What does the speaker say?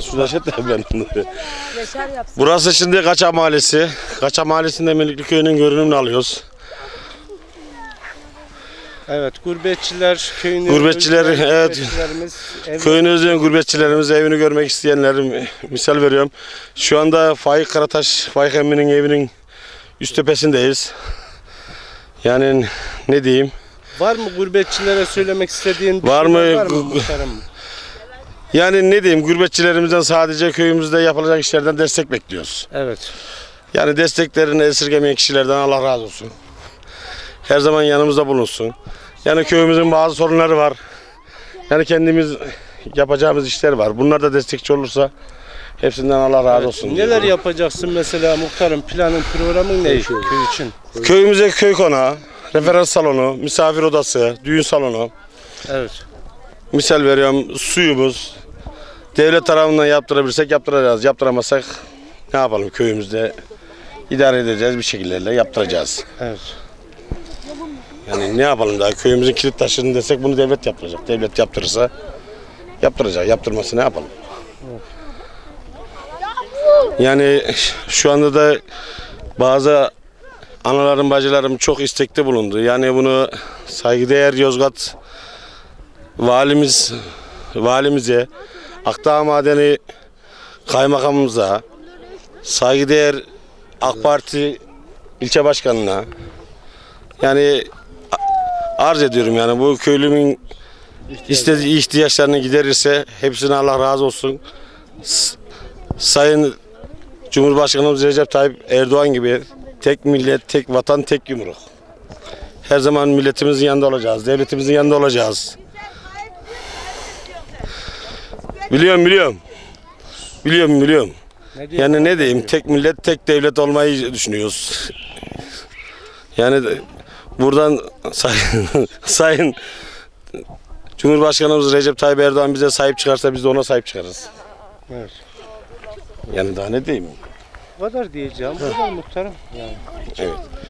Sen şuraş et de ben onu. Yaşar yapsın. Burası şimdi Kaça Mahallesi. Kaça Mahallesi'nde Melikli Köyü'nün görünümünü alıyoruz. Evet, gurbetçiler köyünü Gurbetçiler, özleyen evet. gurbetçilerimiz Köyünü özleyen gurbetçilerimiz evini görmek isteyenlerim misal veriyorum. Şu anda Faik Karataş, Faik Emmi'nin evinin üst tepesindeyiz. Yani ne diyeyim? var mı gurbetçilere söylemek istediğin bir Var şeyler mı? Var mı muhtarım? Yani ne diyeyim gurbetçilerimizden sadece köyümüzde yapılacak işlerden destek bekliyoruz. Evet. Yani desteklerini esirgemeyen kişilerden Allah razı olsun. Her zaman yanımızda bulunsun. Yani köyümüzün bazı sorunları var. Yani kendimiz yapacağımız işler var. Bunlar da destekçi olursa hepsinden Allah razı olsun. Neler yapacaksın mesela muhtarım? Planın, programın ne köy için? Köyümüze köy konağı, referans salonu, misafir odası, düğün salonu, Evet. misal veriyorum suyumuz. Devlet tarafından yaptırabilirsek yaptıracağız. Yaptıramazsak ne yapalım köyümüzde idare edeceğiz bir şekillerle yaptıracağız. Evet. Yani ne yapalım daha köyümüzün kilit taşını desek bunu devlet yaptıracak. Devlet yaptırırsa yaptıracak. Yaptırması ne yapalım? Yani şu anda da bazı analarım bacılarım çok istekte bulundu. Yani bunu saygıdeğer Yozgat valimiz valimize Akdağ Madeni kaymakamımıza saygıdeğer AK Parti ilçe başkanına yani arz ediyorum yani bu köylümün istediği ihtiyaçlarını giderirse hepsine Allah razı olsun. Sayın Cumhurbaşkanımız Recep Tayyip Erdoğan gibi tek millet, tek vatan, tek yumruk. Her zaman milletimizin yanında olacağız, devletimizin yanında olacağız. Biliyorum, biliyorum. Biliyorum, biliyorum. Ne diyeyim? Yani ne diyeyim, tek millet, tek devlet olmayı düşünüyoruz. Yani buradan sayın, sayın Cumhurbaşkanımız Recep Tayyip Erdoğan bize sahip çıkarsa biz de ona sahip çıkarız. Evet. Yani daha ne diyeyim? Bu kadar diyeceğim. Bu kadar muhtarım. Yani. Evet.